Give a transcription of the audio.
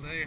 all day.